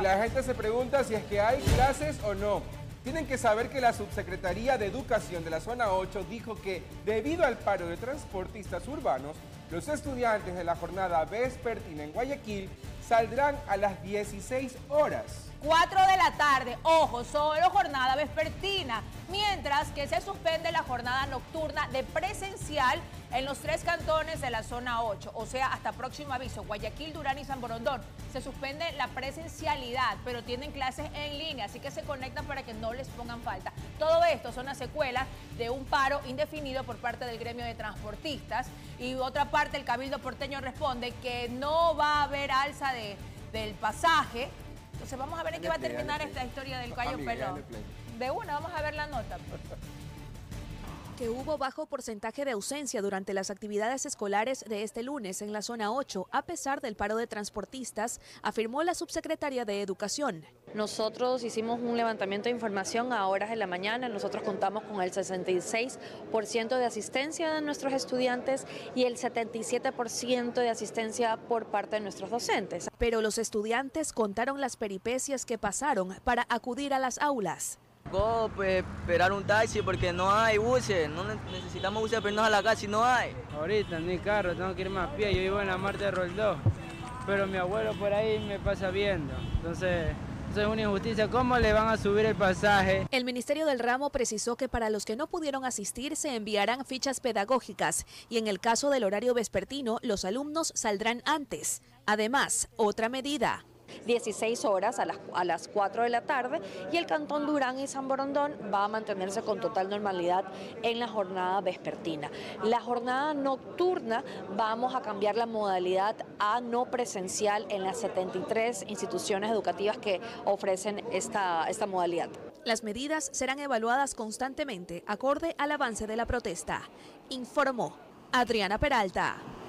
Y la gente se pregunta si es que hay clases o no. Tienen que saber que la Subsecretaría de Educación de la Zona 8 dijo que debido al paro de transportistas urbanos, los estudiantes de la jornada vespertina en Guayaquil saldrán a las 16 horas. 4 de la tarde, ojo, solo jornada vespertina, mientras que se suspende la jornada nocturna de presencial en los tres cantones de la zona 8, o sea, hasta próximo aviso, Guayaquil, Durán y San Borondón. Se suspende la presencialidad, pero tienen clases en línea, así que se conectan para que no les pongan falta. Todo esto son las secuelas de un paro indefinido por parte del gremio de transportistas y otra parte el Cabildo Porteño responde que no va a haber alza de, del pasaje, entonces vamos a ver en qué va a terminar esta historia del Cayo Pelón. De una, vamos a ver la nota. Que hubo bajo porcentaje de ausencia durante las actividades escolares de este lunes en la zona 8, a pesar del paro de transportistas, afirmó la subsecretaria de Educación. Nosotros hicimos un levantamiento de información a horas de la mañana, nosotros contamos con el 66% de asistencia de nuestros estudiantes y el 77% de asistencia por parte de nuestros docentes. Pero los estudiantes contaron las peripecias que pasaron para acudir a las aulas. Pues, esperar un taxi porque no hay buses, no necesitamos buses pero no a la casa y no hay. Ahorita ni carro, tengo que irme a pie, yo vivo en la Marte de Roldó, pero mi abuelo por ahí me pasa viendo, entonces eso es una injusticia. ¿Cómo le van a subir el pasaje? El Ministerio del Ramo precisó que para los que no pudieron asistir se enviarán fichas pedagógicas y en el caso del horario vespertino los alumnos saldrán antes. Además, otra medida. 16 horas a las, a las 4 de la tarde y el Cantón Durán y San Borondón va a mantenerse con total normalidad en la jornada vespertina. La jornada nocturna vamos a cambiar la modalidad a no presencial en las 73 instituciones educativas que ofrecen esta, esta modalidad. Las medidas serán evaluadas constantemente acorde al avance de la protesta, informó Adriana Peralta.